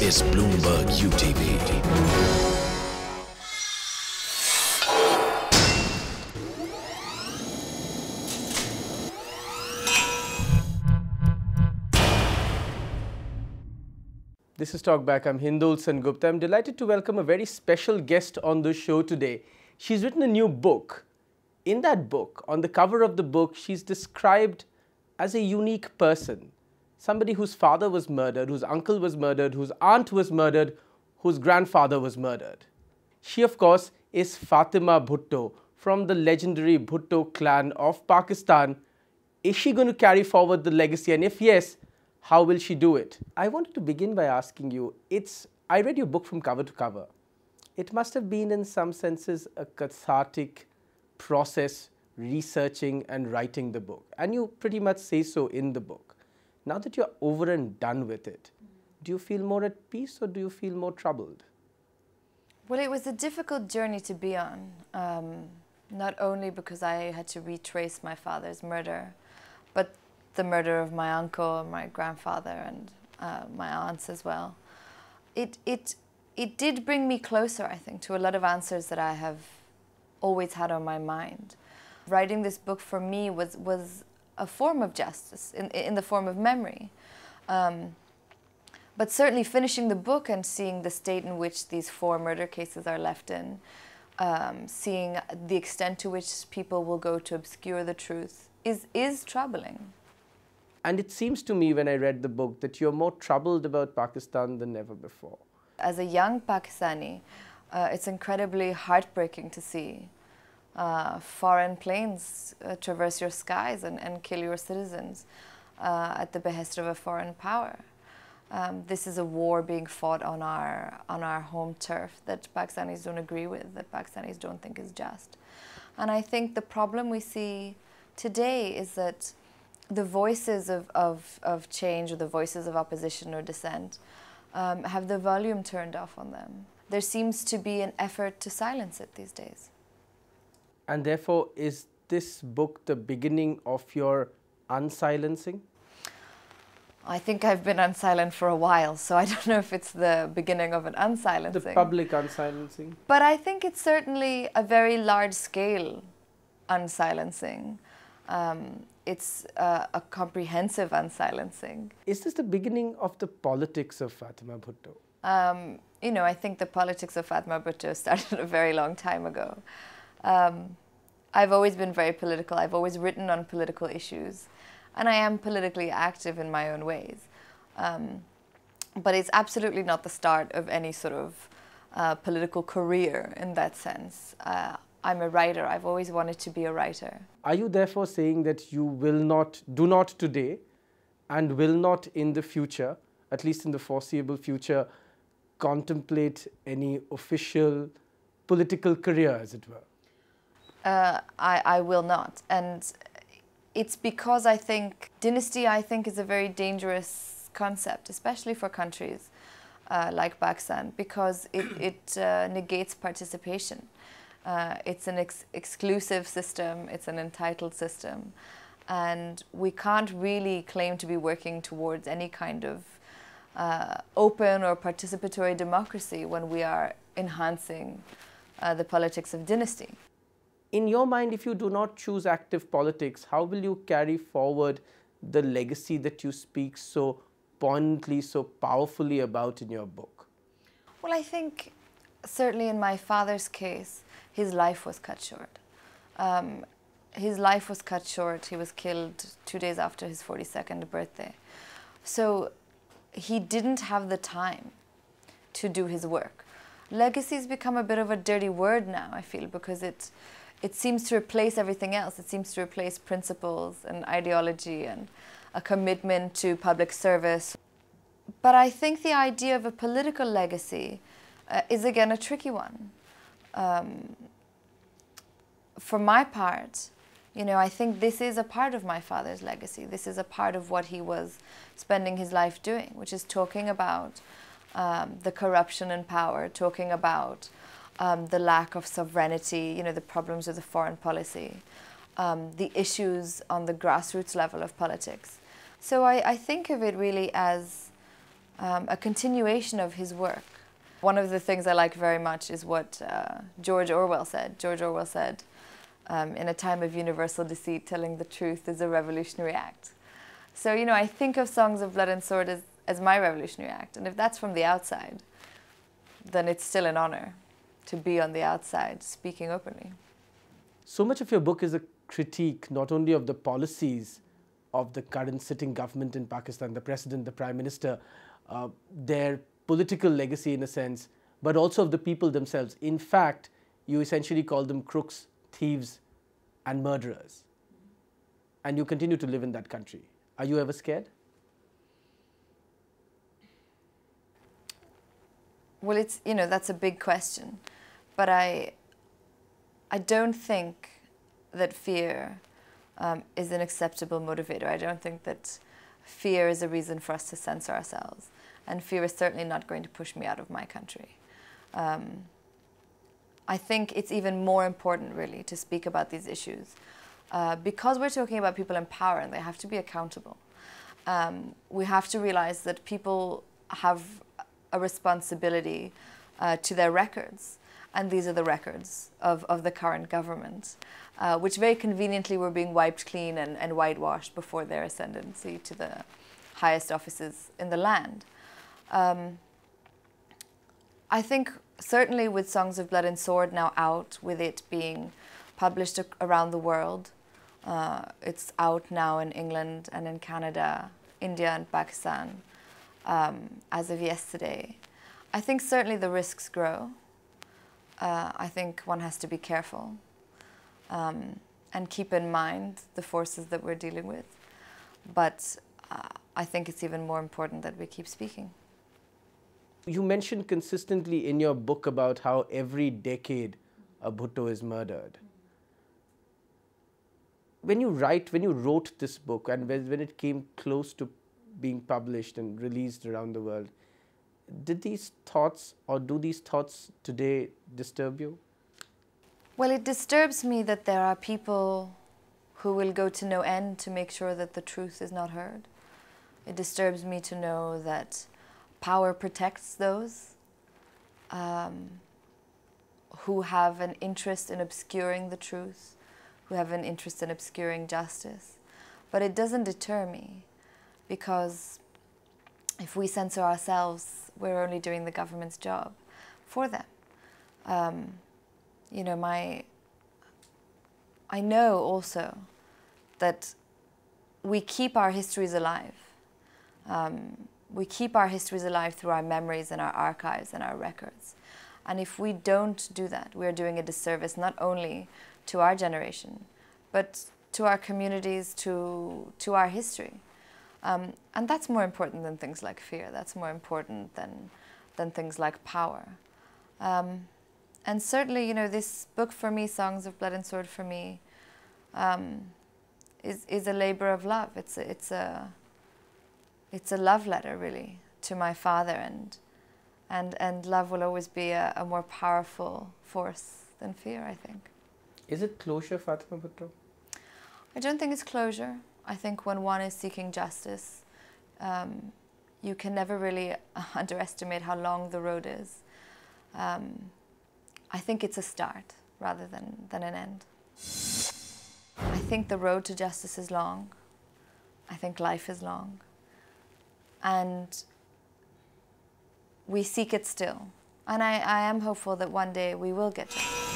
is Bloomberg UTV. This is Talkback. I'm Hindol Gupta. I'm delighted to welcome a very special guest on the show today. She's written a new book. In that book, on the cover of the book, she's described as a unique person. Somebody whose father was murdered, whose uncle was murdered, whose aunt was murdered, whose grandfather was murdered. She, of course, is Fatima Bhutto from the legendary Bhutto clan of Pakistan. Is she going to carry forward the legacy? And if yes, how will she do it? I wanted to begin by asking you, it's, I read your book from cover to cover. It must have been in some senses a cathartic process researching and writing the book. And you pretty much say so in the book. Now that you're over and done with it, do you feel more at peace or do you feel more troubled? Well, it was a difficult journey to be on, um, not only because I had to retrace my father's murder, but the murder of my uncle, my grandfather, and uh, my aunts as well. It, it, it did bring me closer, I think, to a lot of answers that I have always had on my mind. Writing this book for me was, was a form of justice in, in the form of memory. Um, but certainly finishing the book and seeing the state in which these four murder cases are left in, um, seeing the extent to which people will go to obscure the truth, is, is troubling. And it seems to me when I read the book that you're more troubled about Pakistan than ever before. As a young Pakistani, uh, it's incredibly heartbreaking to see uh, foreign planes uh, traverse your skies and, and kill your citizens uh, at the behest of a foreign power. Um, this is a war being fought on our, on our home turf that Pakistanis don't agree with, that Pakistanis don't think is just. And I think the problem we see today is that the voices of, of, of change or the voices of opposition or dissent um, have the volume turned off on them. There seems to be an effort to silence it these days. And therefore, is this book the beginning of your unsilencing? I think I've been unsilent for a while, so I don't know if it's the beginning of an unsilencing. The public unsilencing? But I think it's certainly a very large scale unsilencing. Um, it's uh, a comprehensive unsilencing. Is this the beginning of the politics of Fatima Bhutto? Um, you know, I think the politics of Fatima Bhutto started a very long time ago. Um, I've always been very political. I've always written on political issues, and I am politically active in my own ways. Um, but it's absolutely not the start of any sort of uh, political career in that sense. Uh, I'm a writer. I've always wanted to be a writer. Are you therefore saying that you will not, do not today, and will not in the future, at least in the foreseeable future, contemplate any official political career, as it were? Uh, I, I will not. And it's because I think dynasty, I think, is a very dangerous concept, especially for countries uh, like Pakistan, because it, it uh, negates participation. Uh, it's an ex exclusive system, it's an entitled system, and we can't really claim to be working towards any kind of uh, open or participatory democracy when we are enhancing uh, the politics of dynasty. In your mind, if you do not choose active politics, how will you carry forward the legacy that you speak so poignantly, so powerfully about in your book? Well, I think certainly in my father's case, his life was cut short. Um, his life was cut short. He was killed two days after his 42nd birthday. So he didn't have the time to do his work. Legacy has become a bit of a dirty word now, I feel, because it, it seems to replace everything else. It seems to replace principles and ideology and a commitment to public service. But I think the idea of a political legacy uh, is again a tricky one. Um, for my part, you know, I think this is a part of my father's legacy. This is a part of what he was spending his life doing, which is talking about um, the corruption in power, talking about um, the lack of sovereignty, you know, the problems with the foreign policy, um, the issues on the grassroots level of politics. So I, I think of it really as um, a continuation of his work. One of the things I like very much is what uh, George Orwell said. George Orwell said, um, in a time of universal deceit, telling the truth is a revolutionary act. So, you know, I think of Songs of Blood and Sword as, as my revolutionary act. And if that's from the outside, then it's still an honor to be on the outside speaking openly. So much of your book is a critique not only of the policies of the current sitting government in Pakistan, the president, the prime minister, uh, their political legacy in a sense, but also of the people themselves. In fact, you essentially call them crooks, thieves, and murderers. And you continue to live in that country. Are you ever scared? Well, it's, you know, that's a big question. But I, I don't think that fear um, is an acceptable motivator. I don't think that fear is a reason for us to censor ourselves. And fear is certainly not going to push me out of my country. Um, I think it's even more important, really, to speak about these issues. Uh, because we're talking about people in power and they have to be accountable. Um, we have to realize that people have a responsibility uh, to their records. And these are the records of, of the current government, uh, which very conveniently were being wiped clean and, and whitewashed before their ascendancy to the highest offices in the land. Um, I think certainly with Songs of Blood and Sword now out, with it being published around the world, uh, it's out now in England and in Canada, India and Pakistan um, as of yesterday. I think certainly the risks grow. Uh, I think one has to be careful um, and keep in mind the forces that we're dealing with. But uh, I think it's even more important that we keep speaking. You mentioned consistently in your book about how every decade a Bhutto is murdered. When you write, when you wrote this book, and when it came close to being published and released around the world. Did these thoughts or do these thoughts today disturb you? Well, it disturbs me that there are people who will go to no end to make sure that the truth is not heard. It disturbs me to know that power protects those um, who have an interest in obscuring the truth, who have an interest in obscuring justice. But it doesn't deter me because if we censor ourselves, we're only doing the government's job for them. Um, you know, my, I know also that we keep our histories alive. Um, we keep our histories alive through our memories and our archives and our records. And if we don't do that, we're doing a disservice not only to our generation, but to our communities, to, to our history. Um, and that's more important than things like fear. That's more important than, than things like power. Um, and certainly, you know, this book for me, Songs of Blood and Sword for me, um, is, is a labor of love. It's a, it's, a, it's a love letter, really, to my father. And, and, and love will always be a, a more powerful force than fear, I think. Is it closure, Fatima Bhutto? I don't think it's closure. I think when one is seeking justice, um, you can never really underestimate how long the road is. Um, I think it's a start rather than, than an end. I think the road to justice is long. I think life is long. And we seek it still. And I, I am hopeful that one day we will get justice.